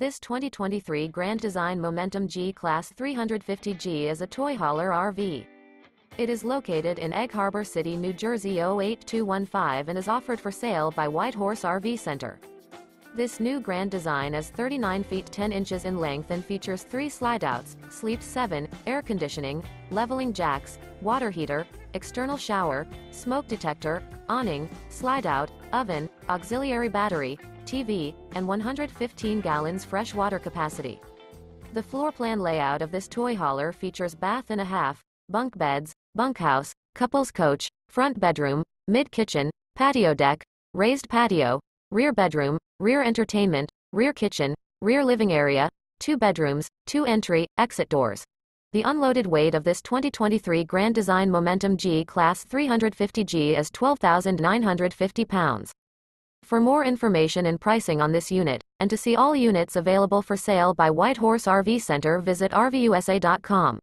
This 2023 Grand Design Momentum G Class 350G is a toy hauler RV. It is located in Egg Harbor City, New Jersey 08215 and is offered for sale by White Horse RV Center. This new grand design is 39 feet 10 inches in length and features three slide-outs, sleeps 7, air conditioning, leveling jacks, water heater, external shower, smoke detector, awning, slide-out, oven, auxiliary battery, TV, and 115 gallons fresh water capacity. The floor plan layout of this toy hauler features bath and a half, bunk beds, bunkhouse, couples coach, front bedroom, mid-kitchen, patio deck, raised patio, rear bedroom, rear entertainment, rear kitchen, rear living area, two bedrooms, two entry, exit doors. The unloaded weight of this 2023 Grand Design Momentum G Class 350G is 12,950 pounds. For more information and pricing on this unit, and to see all units available for sale by White Horse RV Center visit RVUSA.com.